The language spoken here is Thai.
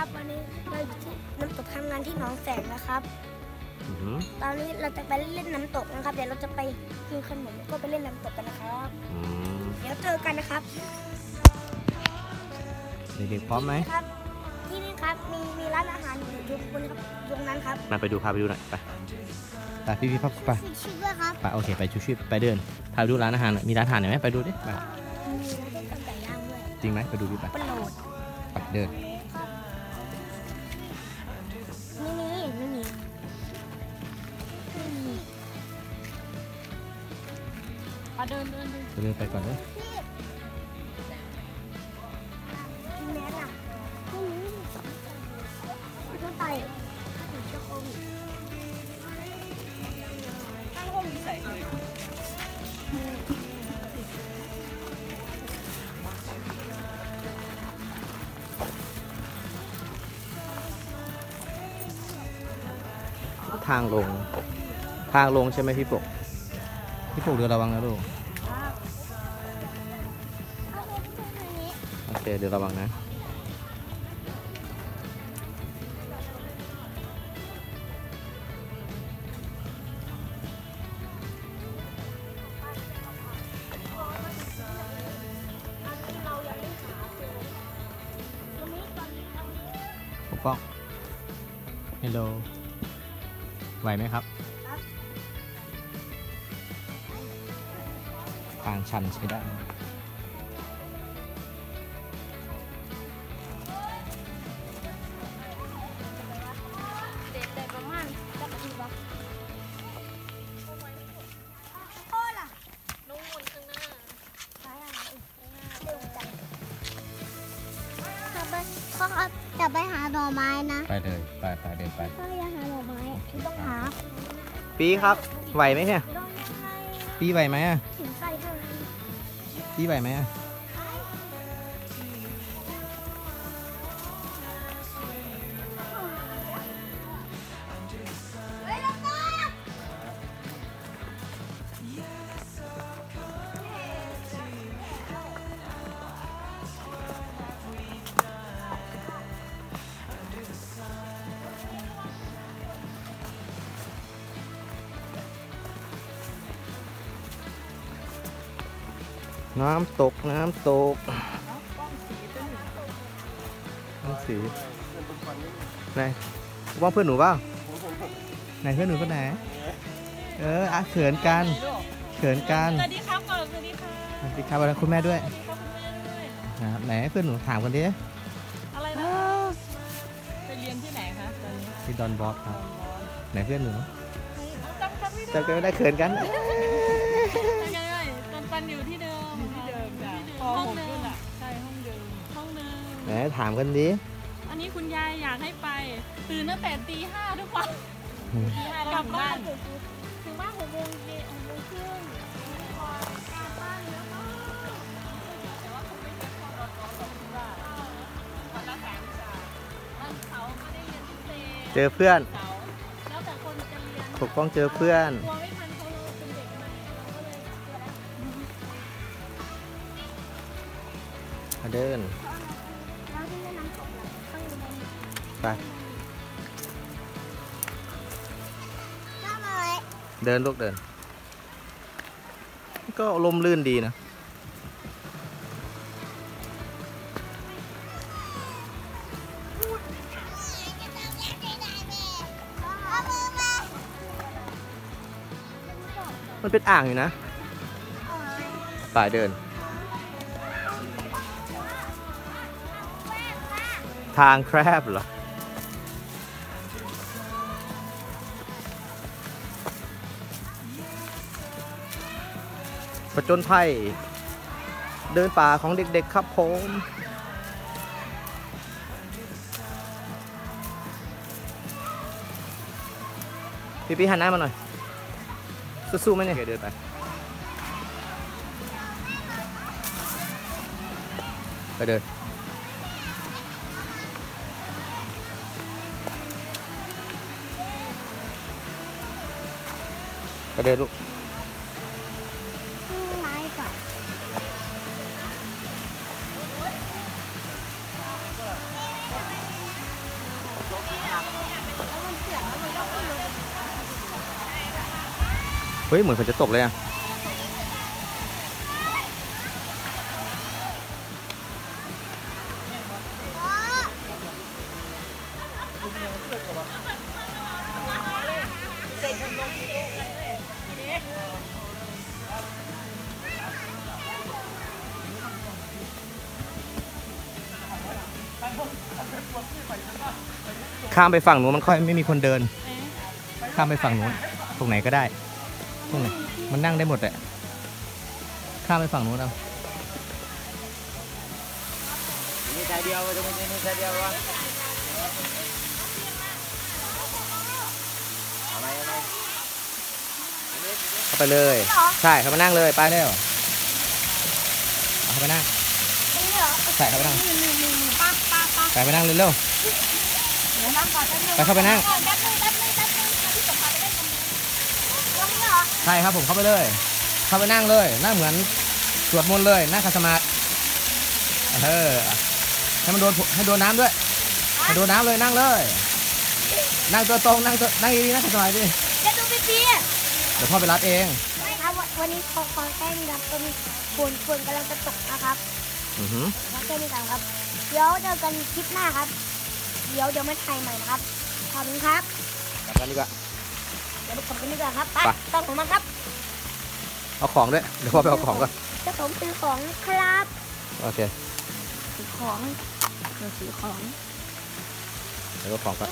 ครับวันนี้เราอยู่ที่น้ำตกทำงานที่หนองแสงนะครับ อือหือตอนนี้เราจะไปเล่นน้ำตกนะครับ เดี๋ยวเราจะไปกินขนมแล้วก็ไปเล่นน้ำตกกันนะครับ อืมเดี๋ยวเจอกันนะครับเด็กๆพร้อมไหมครับ ที่นี่ครับมีมีร้านอาหารอยู่ทุกคนครับตรงนั้นครับมาไปดูพาไปดูหน่อยไปไปพี่พี่พับไปมีชื่อด้วยครับไปโอเคไปชูชีพไปเดินพาไปดูร้านอาหารหน่อยมีร้านอาหารไหนไหมไปดูดิไปมีร้านต้มไก่ย่างด้วยจริงไหมไปดูดิไปโปรดไปเดิน มาเดินเดินเดินเดินไปก่อนเลยมีแมสอะไม่มีไม่ต้องไปติดเชื้อโควิดตั้งห้องใส่เลยทางลง ทางลงใช่ไหมพี่ปก พี่ปกเดินระวังนะลูกเอาไปที่ตรงนี้โอเคเดี๋ยวระวังนะเรายังไม่หาเจอตรงนี้ตอนนี้ตอนนี้ปกป้อง ฮัลโหล ไหวไหมครับางชันใช้ได้เด็ดแต่ประมาณสักนาทีวะโอ้ล่ะนู่นข้างหน้าใช่อะไรเร็วจังจะไปพ่อครับจะไปหาหน่อไม้นะ ไปเลย ไปไปเดินไปพ่ออยากหาหน่อไม้ที่ต้องหา ปีครับ ไหวไหมเนี่ย ต้องให้ปีไหวไหมอะ ถึงใส่เท่านั้นปีไหวไหมอะ น้ำตกน้ำตกน้ำสีไหนว่าเพื่อนหนูเปล่าไหนเพื่อนหนูคนไหนเอออะเขินกันเขินกันสวัสดีครับก่อนสวัสดีค่ะสวัสดีครับวันคุณแม่ด้วยสวัสดีครับคุณแม่ด้วยนะครับไหนเพื่อนหนูถามกันดิอะไรนะไปเรียนที่ไหนคะตอนนี้ที่ดอนบอสครับไหนเพื่อนหนูจำกันไม่ได้จำกันไม่ได้เขินกันจำกันไม่ได้ตอนปันอยู่ที่เดิม ถามกันดิอันนี้คุณยายอยากให้ไป ตื่นตั้งแต่ตีห้าทุกวันตีห้ากลับบ้านถึงบ้านหกโมงเย็นหกโมงครึ่งก่อนกลับบ้านแล้วก็วันละสามวิชาวันเสาร์ก็ได้เรียนพิเศษเจอเพื่อนเสาร์แล้วแต่คนจะเรียนปกป้องเจอเพื่อนกลัวไม่ทันเพราะเราเป็นเด็กใหม่เราก็เลยเจอแล้วมาเดิน ไปน้ำอะไรเดินลูกเดิน ก็ลมลื่นดีนะมันเป็นอ่างอยู่นะป่ายเดิน ทางแคบเหรอ ผจญภัย เดินป่าของเด็กๆครับผมพี่พี่หันหน้ามาหน่อย สู้ๆไหมเนี่ยเดินไปไปเดินไปเดินลูก เฮ้ย เหมือนฝนจะตกเลยอะข้ามไปฝั่งนู้นมันค่อยไม่มีคนเดิน ข้ามไปฝั่งนู้น ตรงไหนก็ได้ ตรงไหนมันนั่งได้หมดแหละข้ามไปฝั่งนู้นเอานี่ชายเดียวจะไม่ใช่นี่ชายเดียววะเอาไหมเอาไหมเข้าไปเลย ใช่เข้ามานั่งเลยไปเร็วเอาเข้าไปนั่งนี่เหรอใช่เข้าไปนั่งนี่นี่นี่นี่ป้าป้าป้าไปไปนั่งเร็วเดี๋ยวนั่งก่อนแป๊บนึงไปเข้าไปนั่งแป๊บนึงแป๊บนึงแป๊บนึงพี่สมพานไปเล่นตรงนี้ตรงนี้เหรอ ๆ ใช่ครับผมเข้าไปเลย เข้าไปนั่งเลยนั่งเหมือนสวดมนต์เลยนั่งคัสมาธิเออให้มันโดนให้โดนน้ำด้วยให้โดนน้ำเลยนั่งเลย นั่งตัวตรงนั่งตัวนั่งดีๆนั่งสบายดิเดี๋ยวดูพี่พีเดี๋ยวพ่อไปรับเองไม่ครับวันวันนี้ขอขอแค่นี้ครับตอนนี้ฝนฝนกำลังจะตกนะครับอือหือขอแค่นี้ก่อนครับเดี๋ยวเจอกันคลิปหน้าครับ เดี๋ยวเดี๋ยวมาถ่ายใหม่นะครับขอบคุณครับกลับกันดีกว่าเดี๋ยวไปขอบคุณดีกว่าครับ ไปไปต้องผมมาครับเอาของด้วยเดี๋ยวพ่อไปเอาของก่อนเจะผมซื้อของครับโอเคซื้อของเดี๋ยวซื้อของเดี๋ยวเอาของก่อน